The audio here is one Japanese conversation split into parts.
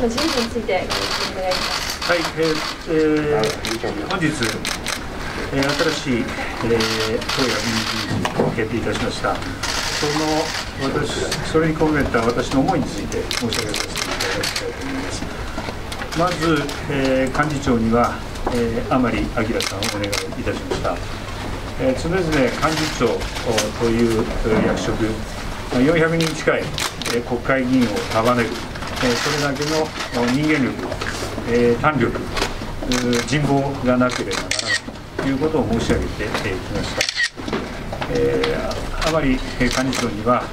の人事についてお願いしますはい、えーえー、本日、えー、新しい、えー、党や民事を決定いたしました。その私それに込めた私の思いについて申し上げさせていただきたいと思います。まず、えー、幹事長には、えー、甘利明さんをお願いいたしました。えー、常々幹事長という役職、400人近い国会議員を束ねる、それだけの人間力、え胆力、人望がなければならないということを申し上げてきました。えー、甘利幹事長には、こ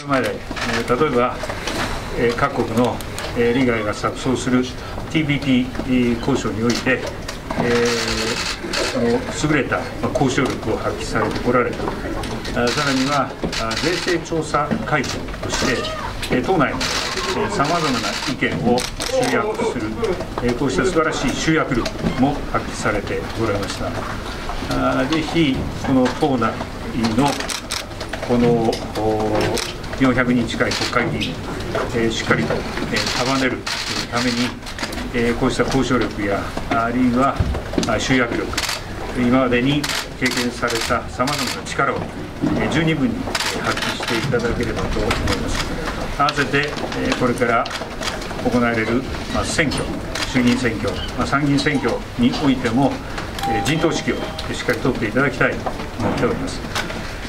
れまで、例えば、各国の利害が錯綜する TPP 交渉において、えー、の優れた交渉力を発揮されてこられた、さらには税制調査会長として、党内のさまざまな意見を集約する、えこうした素晴らしい集約力も発揮されておられましたあ。ぜひ、この党内のこの400人近い国会議員、えしっかりとえ束ねるために、えこうした交渉力やあるいは集約力今までに経験されたさまざまな力を十二分に発揮していただければと思います合わせてこれから行われる選挙衆議院選挙参議院選挙においても陣頭指揮をしっかり取っていただきたいと思っております。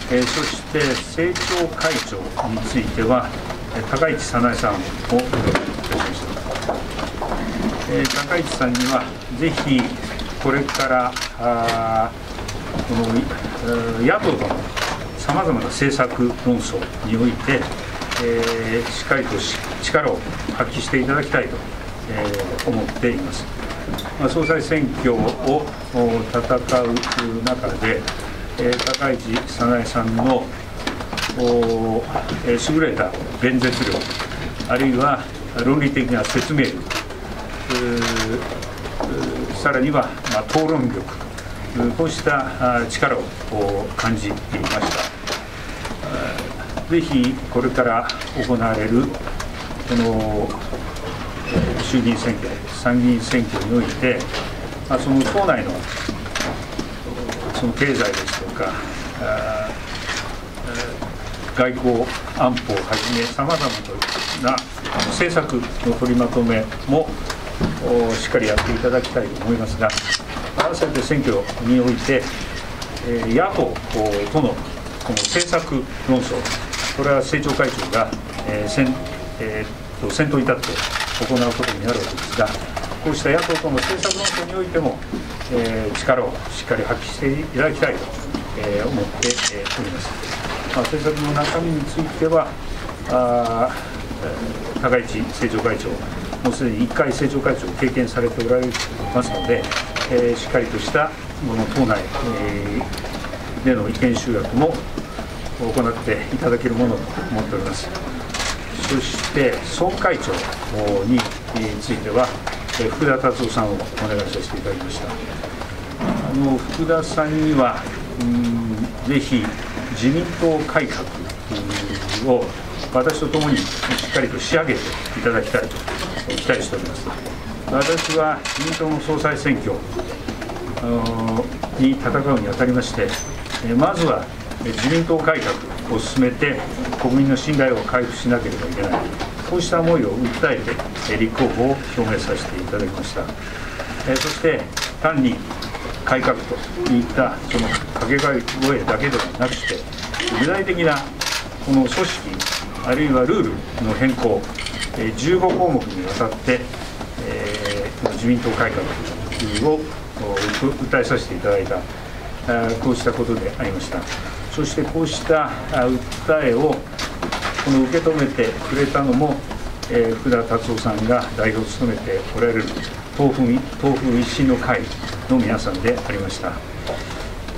そして政調会長については高市早苗さんをお願いいたしました。え、高市さんにはぜひこれからあこの野党とのさまざまな政策論争において、えー、しっかりと力を発揮していただきたいと、えー、思っています。まあ、総裁選挙を戦う中で、えー、高市早苗さんのお、えー、優れた弁舌力あるいは論理的な説明力さらには、まあ、討論力こうした力を感じていましたぜひこれから行われるこの衆議院選挙参議院選挙において、まあ、その党内のその経済ですとか外交安保をはじめさまざまな政策の取りまとめもしっかりやっていただきたいと思いますが、合わせて選挙において、野党とのこの政策論争、これは政調会長が、えー先えー、と先頭に立って行うことになるわけですが、こうした野党との政策論争においても、えー、力をしっかり発揮していただきたいと、えー、思っております。まあ、政策の中身については、あ高市政調会長、もうすでに1回政調会長を経験されておられますので、えー、しっかりとしたこの党内、えー、での意見集約も行っていただけるものと思っております。そして総会長については、福田達夫さんをお願いさせていただきました。あの福田さんには、うんぜひ自民党改革を私と共にしっかりと仕上げていただきたいと期待しております私は自民党の総裁選挙に戦うにあたりましてまずは自民党改革を進めて国民の信頼を回復しなければいけないこうした思いを訴えて立候補を表明させていただきましたそして単に改革といったその掛け声だけではなくして具体的なこの組織あるいはルールの変更、15項目にわたって、えー、自民党改革を訴えさせていただいた、こうしたことでありました。そしてこうした訴えをこの受け止めてくれたのも、えー、福田達夫さんが代表を務めておられる東風東風一新の会の皆さんでありました。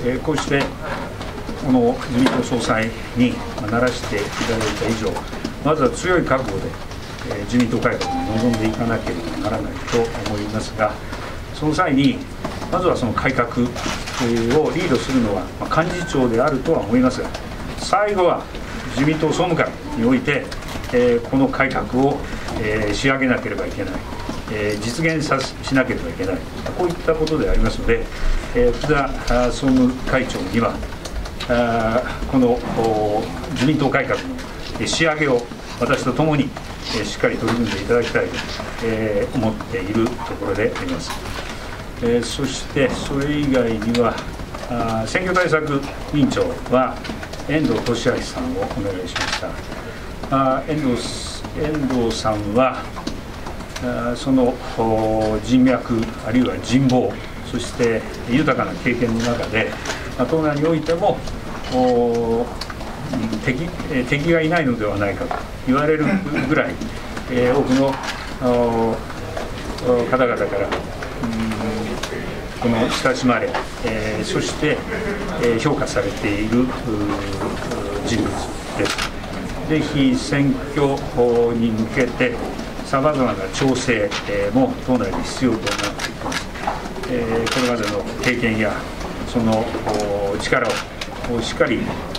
えー、こうしてこの自民党総裁にならしていただいた以上、まずは強い覚悟で、え自民党改革に臨んでいかなければならないと思いますが、その際に、まずはその改革をリードするのは幹事長であるとは思いますが、最後は自民党総務会において、この改革を仕上げなければいけない、実現さしなければいけない、こういったことでありますので、福田総務会長には、この自民党改革の仕上げを私とともにしっかり取り組んでいただきたいと思っているところであります。えそしてそれ以外にはあ選挙対策委員長は遠藤利明さんをお願いしました。あ遠藤遠藤さんはあその人脈あるいは人望そして豊かな経験の中で党内においても敵敵がいないのではないかと言われるぐらい、え多くの方々からこの親しまれ、えー、そして、えー、評価されている人物です。ぜひ選挙に向けてさまざまな調整、も党内で必要となっています。えー、これまでの経験やその力をしっかり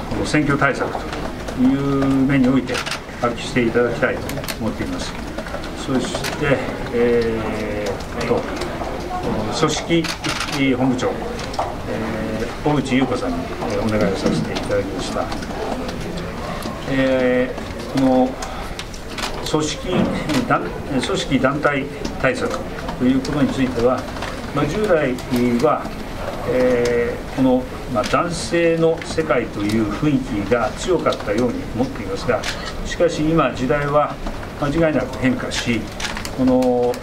この選挙対策という面において発揮していただきたいと思っています。そして、えー、と組織本部長、えー、大内優子さんに、えお願いをさせていただきました。えー、この組織団組織団体対策ということについては、まあ、従来は、えー、この、まあ、男性の世界という雰囲気が強かったように思っていますがしかし今時代は間違いなく変化しこの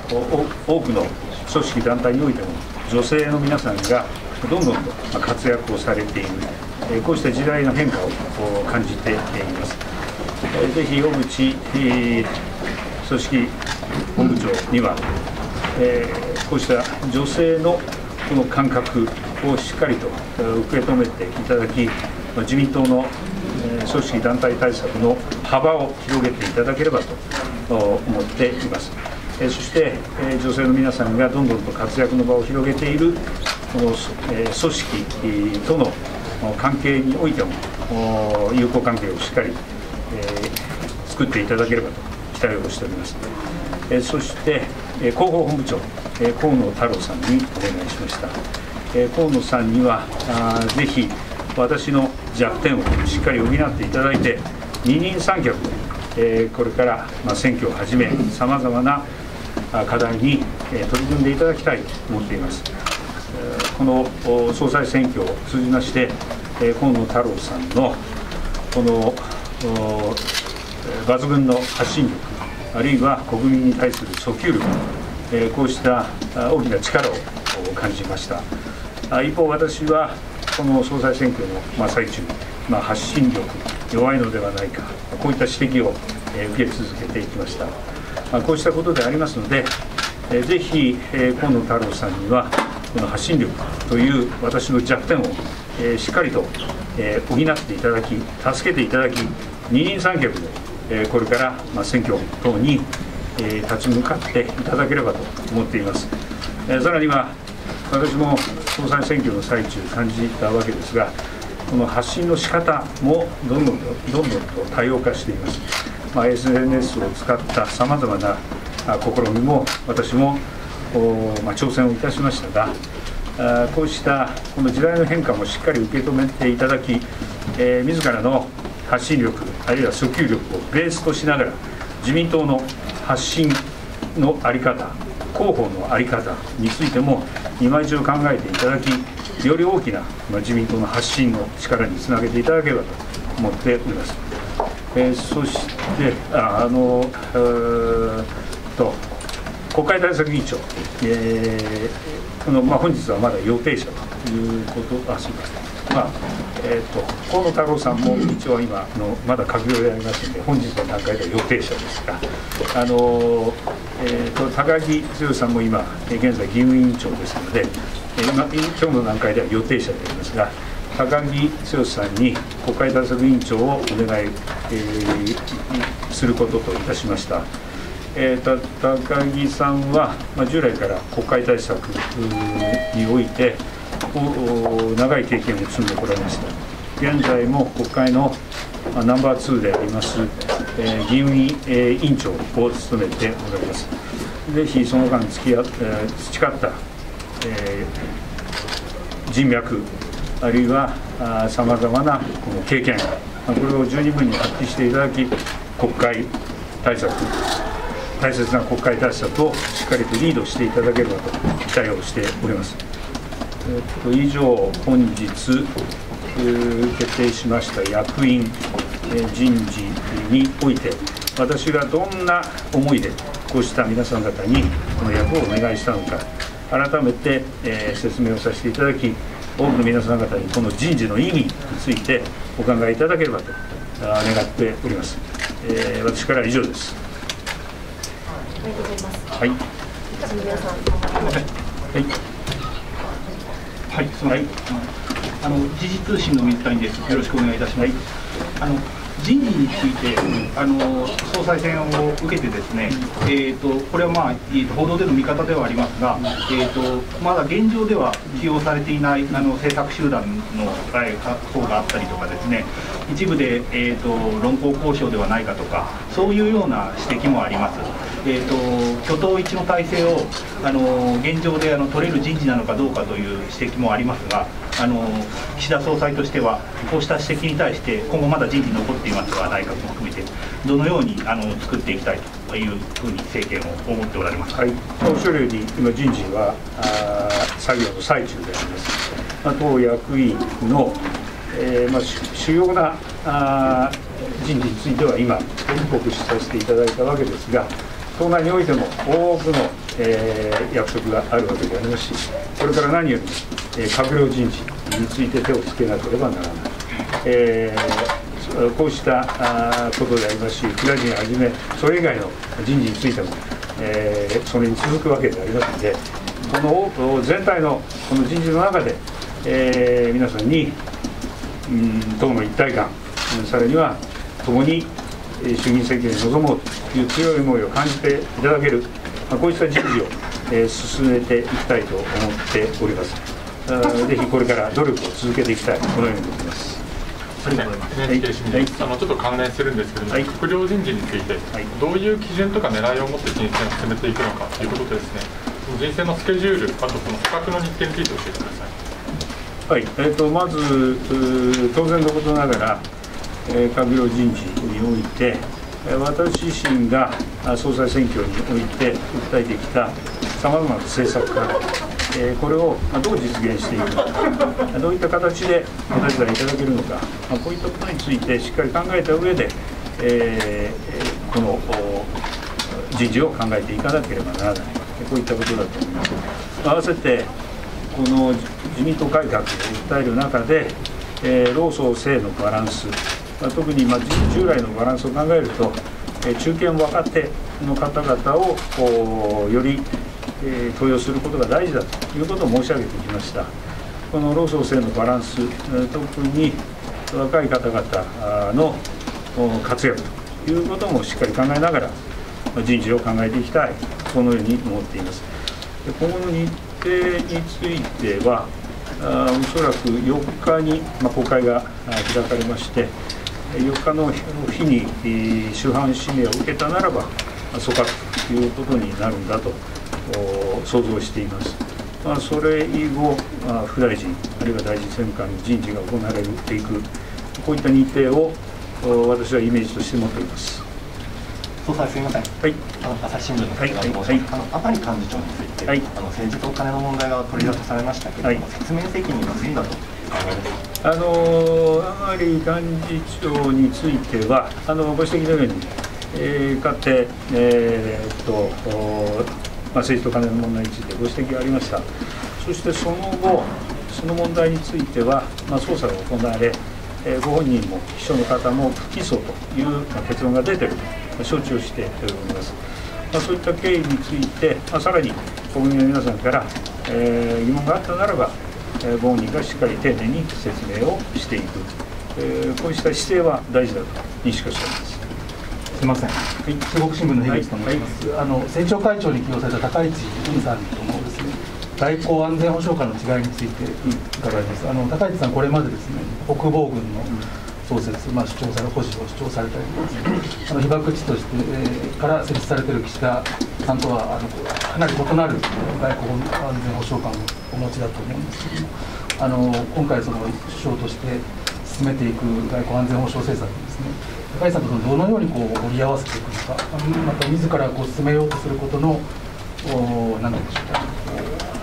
多くの組織団体においても女性の皆さんがどんどんと活躍をされているこうした時代の変化を感じていますぜひ小渕組織本部長にはこうした女性のこの感覚をしっかりと受け止めていただき自民党の組織団体対策の幅を広げていただければと思っています。そして女性の皆さんがどんどんと活躍の場を広げているこの組織との関係においても友好関係をしっかり作っていただければと期待をしております。そして広報本部長河野太郎さんにお願いしました。河野さんにはぜひ私の弱点をしっかり補っていただいて二人三脚でこれから選挙をはじめさまざまな課題に取り組んでいただきたいと思っています。この総裁選挙を通じまして、河野太郎さんのこの抜群の発信力、あるいは国民に対する訴求力、こうした大きな力を感じました。一方、私はこの総裁選挙の真最中、まあ、発信力、弱いのではないか、こういった指摘を受け続けていきました。こうしたことでありますので、ぜひ、河野太郎さんにはこの発信力という私の弱点を、しっかりと、補っていただき助けていただき二人三脚で、これから、選挙等に、立ち向かっていただければと思っています、さらには私も総裁選挙の最中感じたわけですがこの発信の仕方もどんどんどんどんと多様化しています。まあ、SNS を使ったさまざまな試みも私も、まあ、挑戦をいたしましたがあこうしたこの時代の変化もしっかり受け止めていただき、えー、自らの発信力あるいは訴求力をベースとしながら自民党の発信の在り方広報の在り方についても今一度考えていただきより大きな、自民党の発信の力につなげていただければと思っております。えー、そしてああのと国会対策委員長、えーこのまあ、本日はまだ予定者ということあすみません。まあえーと、河野太郎さんも一応今のまだ閣僚でありますので本日の段階では予定者ですがあの、えーと、高木剛さんも今現在議運委員長ですので今今日の段階では予定者でありますが高木剛さんに国会対策委員長をお願い、えー、することといたしました。えー、高木さんは、まあ、従来から国会対策において長い経験を積んでこられました現在も国会のまあナンバー2であります、えー議運委えー委員長を務めております。ぜひその間付き合っえー培った、えー人脈あるいはさまざまなこの経験これを十二分に発揮していただき国会対策大切な国会対策をしっかりとリードしていただければと期待をしております。えっと、以上本日決定しました役員え人事において私がどんな思いでこうした皆さん方にこの役をお願いしたのか改めて、えー説明をさせていただき多くの皆さん方にこの人事の意味についてお考えいただければとあ願っております、えー私からは以上です。ありがとうござい。ます。はい。はい。はい、すみません。あの時事通信の水谷です。よろしくお願い。い。たします。あの人事について、あの総裁選を受けてですね、えっ、とこれはまあ、えーと報道での見方ではありますが、えっ、とまだ現状では起用されていないあの政策集団のえー方があったりとかですね、一部でえっ、と論功交渉ではないかとか、そういうような指摘もあります。えー、と挙党一致の体制をあの現状であの取れる人事なのかどうかという指摘もありますがあの岸田総裁としてはこうした指摘に対して今後まだ人事残っていますが内閣も含めてどのようにあの作っていきたいというふうに政権を思っておられますか？はい、おっしゃるように、今、人事はあ作業の最中であります。まあ、党役員の、えーまあ、主要なあ人事については今、報告させていただいたわけですが、党内においても多くの、えー役職があるわけでありますし、これから何よりも、閣僚人事について手をつけなければならない。えーこうしたことでありますし、副大臣はじめ、それ以外の人事についても、えーそれに続くわけでありますので、このお全体のこの人事の中で、えー皆さんに、うん、党の一体感、さらには共に衆議院選挙に臨もうという強い思いを感じていただける、まこうした人事を、え進めていきたいと思っております。ぜひこれから努力を続けていきたい、このように思います。ありがとうございます。はい聞あのちょっと関連するんですけれども、はい閣僚人事について、はいどういう基準とか狙いを持って人選を進めていくのかということでですね、人選のスケジュール、あとその価格の日程について教えてください。はい、えー、とまず、当然のことながら、えー閣僚人事において、えー私自身があ総裁選挙において訴えてきたさまざまな政策から、えーこれをまどう実現していくのか、どういった形でお手伝いただけるのか、まあこういったことについてしっかり考えた上で、えーこの人事を考えていかなければならない、こういったことだと思います。合わせてこの自民党改革を訴える中で、えー労組性のバランス、まあ特にまあ従来のバランスを考えると、えー中堅若手の方々をより、え登用することが大事だということを申し上げてきました。この労組性のバランス、特に若い方々の活躍ということもしっかり考えながら、人事を考えていきたい、このように思っています。で今後の日程については、あおそらく4日に、ま、国会が開かれまして、4日の日に主犯指名を受けたならば、組閣ということになるんだと想像しています。まあ、それ以後、まあ副大臣、あるいは大臣政務官の人事が行われていく、こういった日程をお私はイメージとして持っております。総裁すみません。はいあの朝日新聞のはい手紙申しはいます。あの甘利幹事長について、はいあの政治とお金の問題が取り沙汰されましたけれども、はい説明責任が済んだと。あの甘利幹事長については、あのご指摘のように、えー、かつて、えーっとおまあ、政治と金の問題についてご指摘がありました、そしてその後、その問題については、まあ、捜査が行われ、えーご本人も秘書の方も不起訴という、まあ、結論が出ていると承知をしております。まあ、そういった経緯について、まあ、さらに国民の皆さんから、えー疑問があったならば、えーご本人がしっかり丁寧に説明をしていく、えーこうした姿勢は大事だと認識をしております。すみません、中国新聞の樋口と申します、あの政調会長に起用された高市文さんとのですね。外交安全保障官の違いについて伺います、あの高市さん、これまでですね国防軍の創設、まあ、主張され保持を主張されたりあの被爆地として、えー、から設置されている岸田さんとはあのかなり異なる外交安全保障観をお持ちだと思うんですけどもあの今回その首相として進めていく外交安全保障政策ですね高市さんとどのようにこう折り合わせていくのかまた自らこう進めようとすることのお何て言うんでしょうか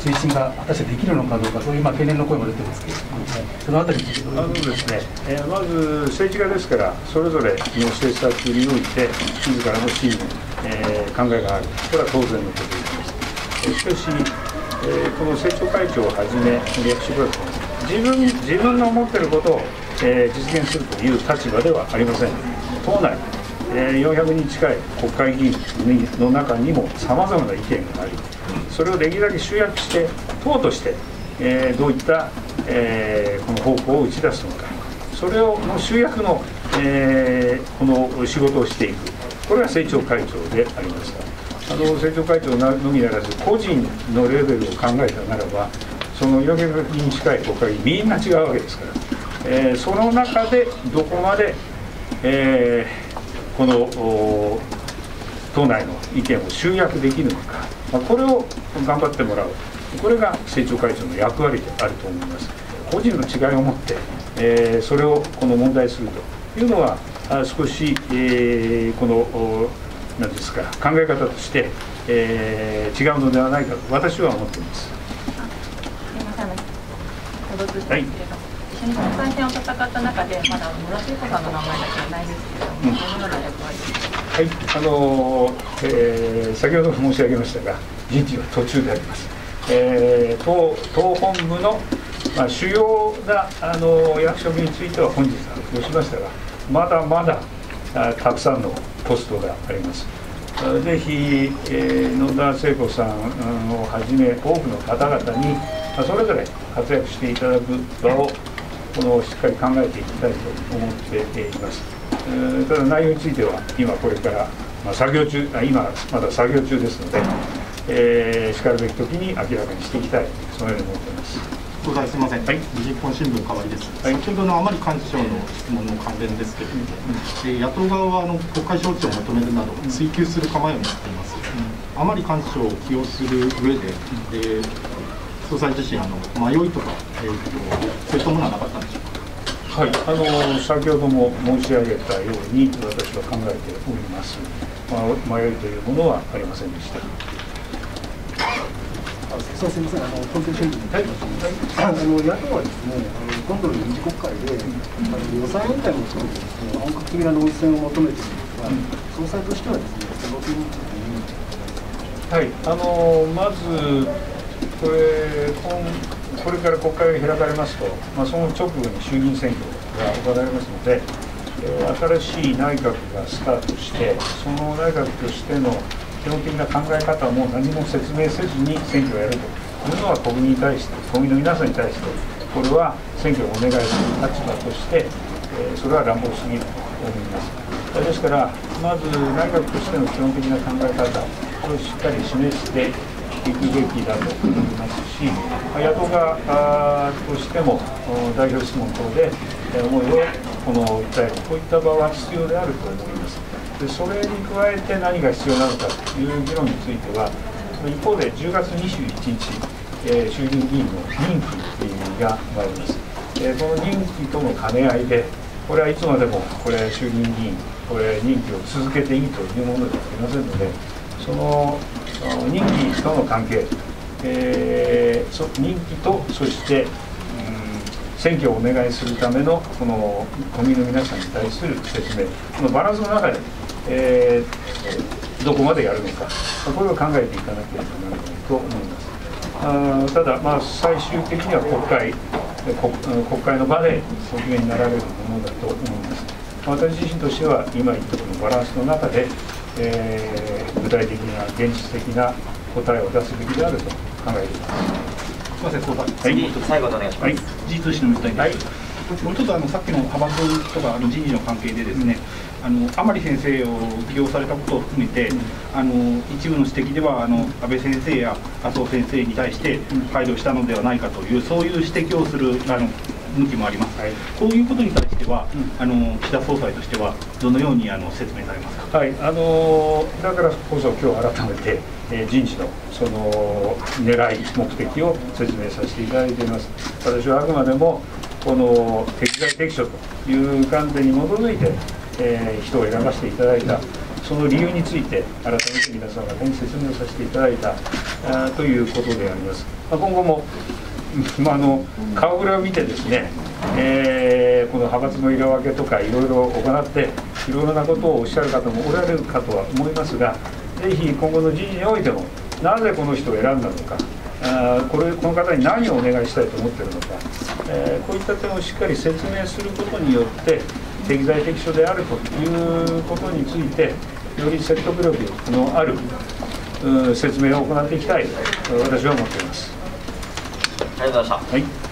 推進が果たしてできるのかどうか、そういうまあ懸念の声も出てますけれども、そのあたりについてあのですね、えー、まず政治家ですから、それぞれの政策において、自らの信念、えー、考えがある、これは当然のことです。しかし、えー、この政調会長をはじめ、役職は自分自分の思っていることを、えー、実現するという立場ではありません。党内えー、400人近い国会議員の中にもさまざまな意見がありそれをできるだけ集約して党として、えー、どういった、え、この方向を打ち出すのか。それをの集約の、えこの仕事をしていく。これが政調会長でありました。あの政調会長のみならず個人のレベルを考えたならばその400人近い国会議員みんな違うわけですから、えその中でどこまで、えーこの党内の意見を集約できるのか、まあ、これを頑張ってもらう、これが政調会長の役割であると思います。個人の違いを持って、えー、それをこの問題するというのは、少し、えー、このなんですか考え方として、えー、違うのではないかと私は思っています。はい一緒に総裁選を戦った中で、まだ村瀬子さんの名前だけはないですけれども、どのような役割？はい、あのえー、先ほど申し上げましたが、人事は途中であります。えー、党党本部の、まあ、主要なあの役職については本日発表しましたが、まだまだあたくさんのポストがあります。ぜひ、えー、野田聖子さんをはじめ多くの方々にそれぞれ活躍していただく場をこのしっかり考えていきたいと思っています。えー、ただ内容については今これから、まあ、作業中あ今まだ作業中ですので、えー、しかるべき時に明らかにしていきたいそのように思っています。東西すみません、はい、日本新聞代わりです、はい、先ほどの甘利幹事長の質問の関連ですけれども、うん、野党側はあの国会招致を求めるなど、追及する構えを持っています、うん、甘利幹事長を起用する上で、えー総裁自身あの迷いとか、えー、そういったものはなかったんでしょうか。はい、あの先ほども申し上げたように私は考えております。まあ、迷いというものはありませんでした。そうすみません、あの東京新聞に、はい、あの野党はですね、あの今度の臨時国会で、あの予算委員会も含めてですね、本格的な論戦を求めているんですが、総裁としてはですね、その点についてはい、あのまずこれこれから国会が開かれますと、まあ、その直後に衆議院選挙が行われますので、えー、新しい内閣がスタートして、その内閣としての基本的な考え方も何も説明せずに選挙をやるというのは国民に対して、国民の皆さんに対して、これは選挙をお願いする立場として、えー、それは乱暴すぎると思います。ですから、まず内閣としての基本的な考え方をしっかり示していくべきだと思いますし、野党側としても代表質問等で思いをこの訴える、こういった場は必要であると思います。でそれに加えて何が必要なのかという議論については、一方で10月21日、えー、衆議院議員の任期が参ります。えー、この任期との兼ね合いで、これはいつまでもこれ衆議院議員、これ任期を続けていいというものではありませんので、その任期との関係、えー、任期とそして、うん、選挙をお願いするためのこの国民の皆さんに対する説明このバランスの中で、えー、どこまでやるのかこれを考えていかなければならないと思います。あただ、まあ、最終的には国会国国会の場で側面になられるものだと思います。私自身としては今言ったこのバランスの中でえー、具体的な現実的な答えを出すべきであると考えています。すみません、相談。はい、最後お願いします。はい、事実の水谷はい。もうちょっとあのさっきの派閥とかあの人事の関係でですね、うん、あの甘利先生を起用されたことを含めて、うん、あの一部の指摘ではあの安倍先生や麻生先生に対して配慮したのではないかというそういう指摘をするあの向きもあります、はいこういうことに対しては、あの岸田総裁としては、どのようにあの説明されますか？はい、あのーだからこそ今日改めて、えー人事のその狙い、目的を説明させていただいています。私はあくまでもこの適材適所という観点に基づいて、えー人を選ばせていただいた、その理由について改めて皆様方に説明させていただいたあーということであります。まあ今後もまあ、あの顔ぶれを見てですね、えーこの派閥の色分けとかいろいろ行っていろいろなことをおっしゃる方もおられるかとは思いますがぜひ今後の人事においてもなぜこの人を選んだのかあこれこの方に何をお願いしたいと思っているのか、えーこういった点をしっかり説明することによって適材適所であるということについてより説得力のある説明を行っていきたいと私は思っています。ありが